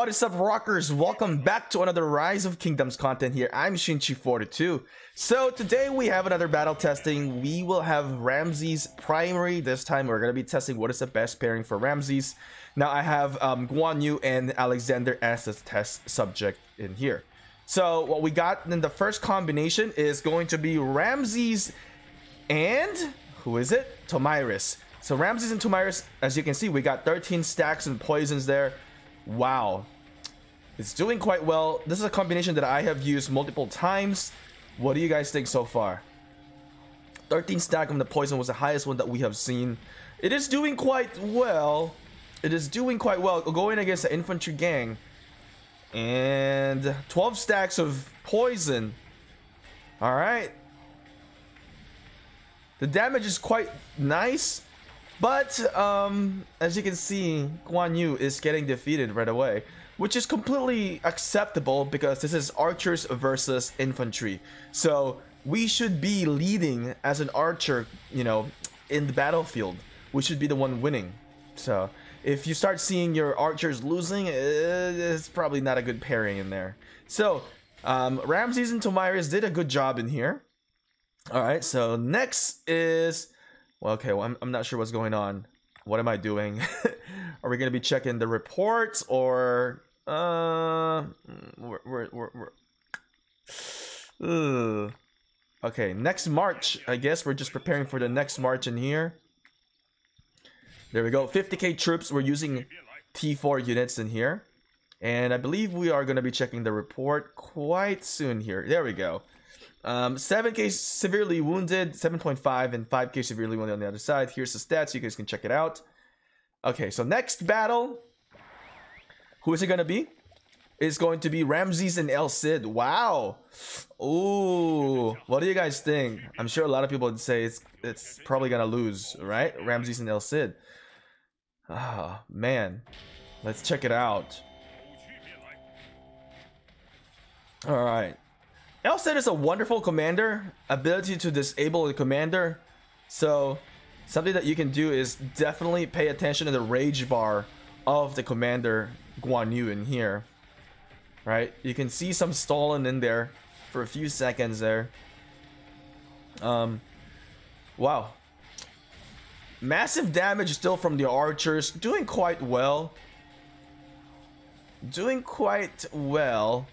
What is up, rockers? Welcome back to another Rise of Kingdoms content here. I'm Shinchi42. So today we have another battle testing. We will have Ramses primary. This time we're going to be testing what is the best pairing for Ramses. Now I have um, Guan Yu and Alexander as the test subject in here. So what we got in the first combination is going to be Ramses and who is it? Tomyris. So Ramses and Tomyris, as you can see, we got 13 stacks and poisons there. Wow. It's doing quite well. This is a combination that I have used multiple times. What do you guys think so far? 13 stack of the poison was the highest one that we have seen. It is doing quite well. It is doing quite well going against the infantry gang. And 12 stacks of poison. Alright. The damage is quite nice. But um, as you can see, Guan Yu is getting defeated right away, which is completely acceptable because this is archers versus infantry. So we should be leading as an archer, you know, in the battlefield. We should be the one winning. So if you start seeing your archers losing, it's probably not a good pairing in there. So um, Ramses and Tomyris did a good job in here. All right, so next is well, okay, well, I'm, I'm not sure what's going on. What am I doing? Are we gonna be checking the reports or uh we're we're we're, we're... okay next March. I guess we're just preparing for the next March in here. There we go. 50k troops. We're using T4 units in here. And I believe we are going to be checking the report quite soon here. There we go. Um, 7k severely wounded, 7.5, and 5k severely wounded on the other side. Here's the stats, you guys can check it out. Okay, so next battle, who is it gonna be? It's going to be Ramses and El Cid. Wow. Ooh, what do you guys think? I'm sure a lot of people would say it's it's probably gonna lose, right? Ramses and El Cid. Ah, oh, man. Let's check it out. All right. El Cid is a wonderful commander, ability to disable the commander. So something that you can do is definitely pay attention to the rage bar of the commander Guan Yu in here. Right? You can see some stalling in there for a few seconds there. Um wow. Massive damage still from the archers, doing quite well. Doing quite well.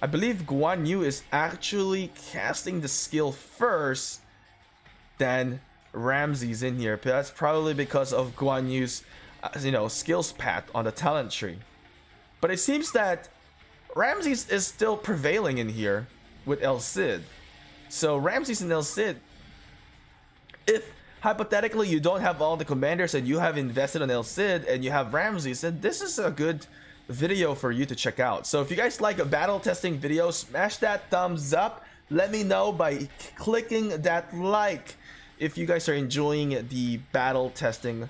I believe Guan Yu is actually casting the skill first than Ramses in here. But that's probably because of Guan Yu's, you know, skills path on the talent tree. But it seems that Ramses is still prevailing in here with El Cid. So Ramses and El Cid, if hypothetically you don't have all the commanders and you have invested on El Cid and you have Ramses, then this is a good video for you to check out. So if you guys like a battle testing video, smash that thumbs up. Let me know by clicking that like if you guys are enjoying the battle testing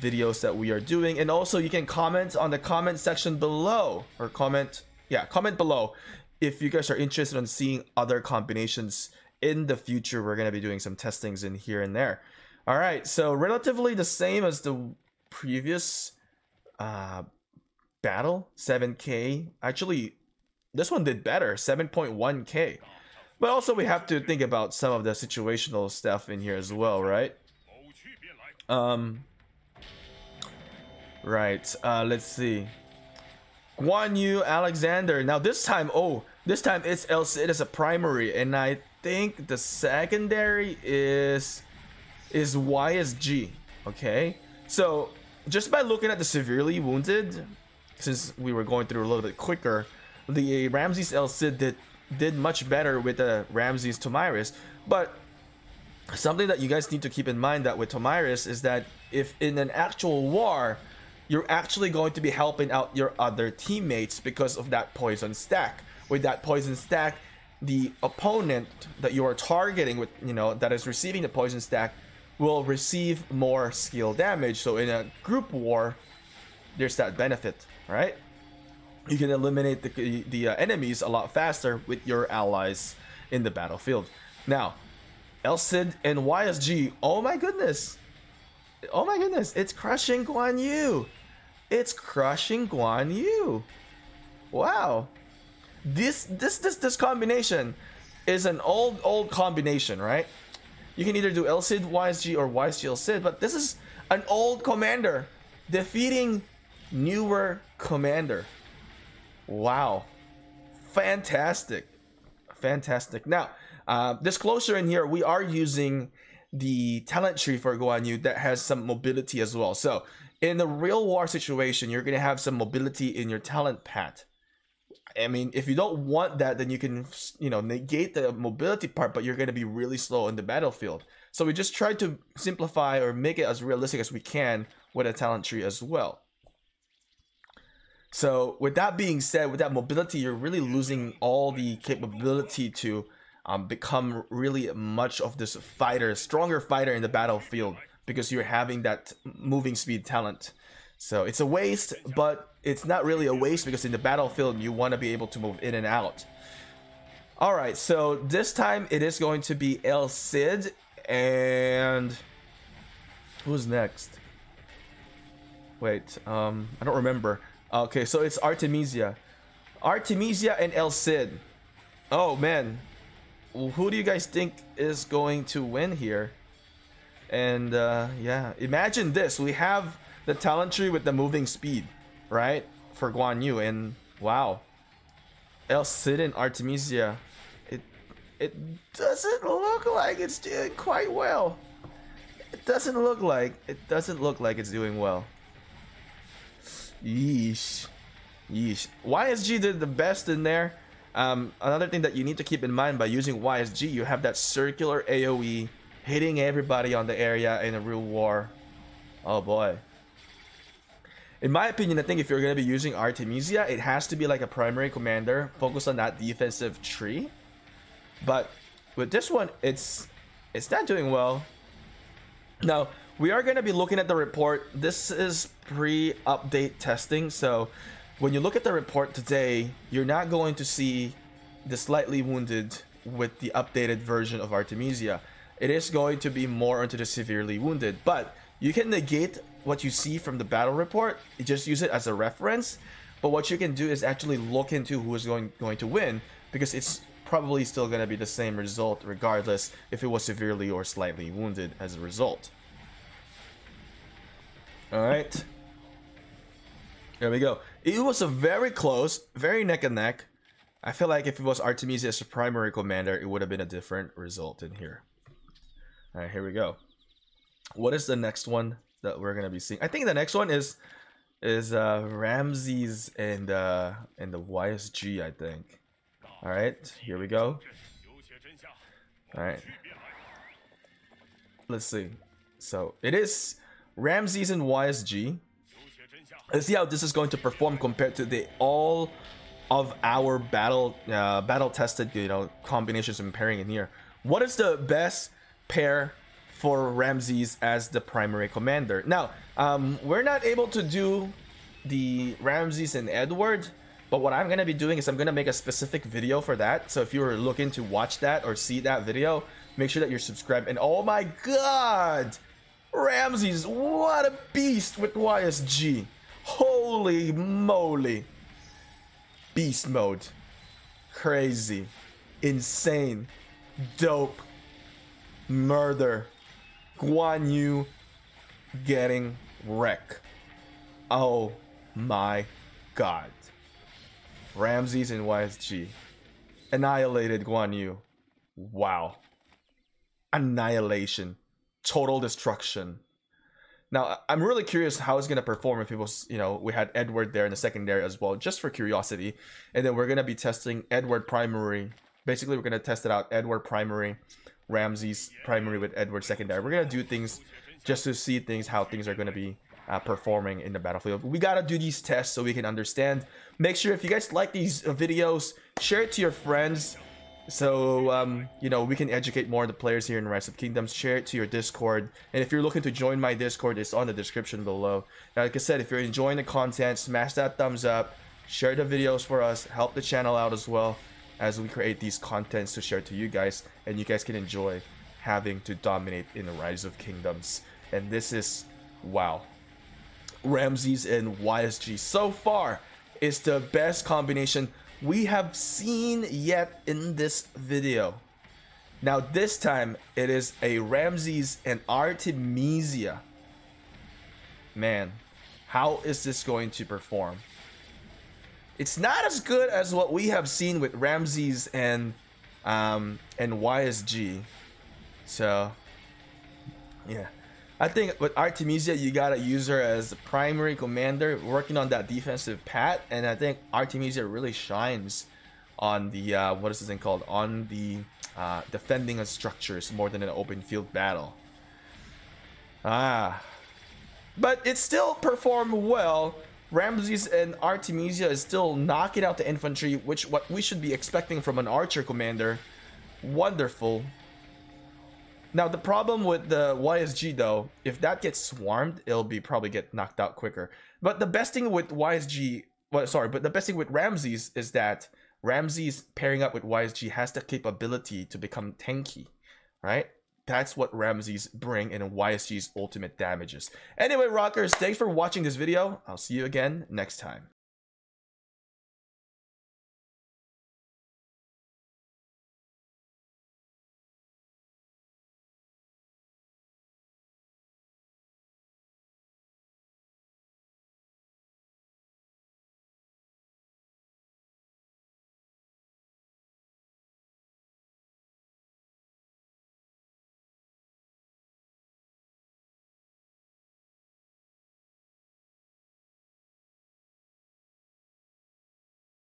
videos that we are doing. And also you can comment on the comment section below or comment, yeah, comment below if you guys are interested in seeing other combinations in the future. We're going to be doing some testings in here and there. All right, so relatively the same as the previous uh, battle 7k actually this one did better 7.1k but also we have to think about some of the situational stuff in here as well right um right uh let's see Guan Yu Alexander now this time oh this time it's El Cid as a primary and I think the secondary is is YSG okay so just by looking at the severely wounded since we were going through a little bit quicker, the Ramses El Cid did did much better with the Ramses Tomyris. But something that you guys need to keep in mind that with Tomyris is that if in an actual war, you're actually going to be helping out your other teammates because of that poison stack. With that poison stack, the opponent that you are targeting with, you know, that is receiving the poison stack will receive more skill damage. So in a group war, there's that benefit right? You can eliminate the, the uh, enemies a lot faster with your allies in the battlefield. Now, El Cid and YSG, oh my goodness. Oh my goodness, it's crushing Guan Yu. it's crushing Guan Yu. Wow. This this this this combination is an old old combination, right? You can either do El Cid YSG or YSG El Cid, but this is an old commander defeating newer commander. Wow. Fantastic. Fantastic. Now, uh, disclosure in here, we are using the talent tree for Guan Yu that has some mobility as well. So in the real war situation, you're going to have some mobility in your talent path. I mean, if you don't want that, then you can, you know, negate the mobility part, but you're going to be really slow in the battlefield. So we just try to simplify or make it as realistic as we can with a talent tree as well. So with that being said, with that mobility, you're really losing all the capability to um, become really much of this fighter, stronger fighter in the battlefield because you're having that moving speed talent. So it's a waste, but it's not really a waste because in the battlefield you want to be able to move in and out. Alright, so this time it is going to be El Cid and who's next? Wait, um, I don't remember. Okay, so it's Artemisia. Artemisia and El Cid. Oh man, who do you guys think is going to win here? And uh, yeah, imagine this. We have the talent tree with the moving speed, right? For Guan Yu. And wow. El Cid and Artemisia. It, it doesn't look like it's doing quite well. It doesn't look like, it doesn't look like it's doing well. Yeesh. Yeesh. YSG did the best in there. Um, another thing that you need to keep in mind by using YSG, you have that circular AoE hitting everybody on the area in a real war. Oh boy. In my opinion, I think if you're going to be using Artemisia, it has to be like a primary commander, focus on that defensive tree. But with this one, it's it's not doing well. Now, we are going to be looking at the report. This is pre-update testing, so when you look at the report today, you're not going to see the slightly wounded with the updated version of Artemisia. It is going to be more into the severely wounded, but you can negate what you see from the battle report. You just use it as a reference. But what you can do is actually look into who is going going to win because it's probably still going to be the same result regardless if it was severely or slightly wounded as a result. All right. There we go. It was a very close, very neck and neck. I feel like if it was Artemisia as a primary commander, it would have been a different result in here. All right, here we go. What is the next one that we're gonna be seeing? I think the next one is is uh, Ramses and uh, and the YSG. I think. All right, here we go. All right. Let's see. So it is Ramses and YSG. Let's see how this is going to perform compared to the all of our battle uh, battle tested you know combinations and pairing in here. What is the best pair for Ramses as the primary commander? Now, um, we're not able to do the Ramses and Edward, but what I'm gonna be doing is I'm gonna make a specific video for that. So if you're looking to watch that or see that video, make sure that you're subscribed. And oh my god, Ramses, what a beast with YSG. Holy moly. Beast mode. Crazy. Insane. Dope. Murder. Guan Yu getting wrecked. Oh my god. Ramses and YSG. Annihilated Guan Yu. Wow. Annihilation. Total destruction. Now, I'm really curious how it's going to perform if was, you know, we had Edward there in the secondary as well, just for curiosity. And then we're going to be testing Edward primary. Basically, we're going to test it out Edward primary, Ramses primary with Edward secondary. We're going to do things just to see things, how things are going to be uh, performing in the battlefield. We got to do these tests so we can understand. Make sure if you guys like these uh, videos, share it to your friends so um, you know we can educate more of the players here in Rise of Kingdoms. Share it to your Discord, and if you're looking to join my Discord, it's on the description below. Now, like I said, if you're enjoying the content, smash that thumbs up, share the videos for us, help the channel out as well as we create these contents to share to you guys, and you guys can enjoy having to dominate in the Rise of Kingdoms. And this is wow, Ramses and YSG so far is the best combination we have seen yet in this video. Now this time it is a Ramses and Artemisia. Man, how is this going to perform? It's not as good as what we have seen with Ramses and um, and YSG. So yeah. I think with Artemisia, you gotta use her as the primary commander, working on that defensive pat, and I think Artemisia really shines on the uh, what is this thing called? On the uh, defending of structures more than an open field battle. Ah, but it still performed well. Ramses and Artemisia is still knocking out the infantry, which what we should be expecting from an archer commander. Wonderful. Now the problem with the YSG though, if that gets swarmed, it'll be probably get knocked out quicker. But the best thing with YSG, well, sorry, but the best thing with Ramses is that Ramses pairing up with YSG has the capability to become tanky, right? That's what Ramses bring in YSG's ultimate damages. Anyway, rockers, thanks for watching this video. I'll see you again next time.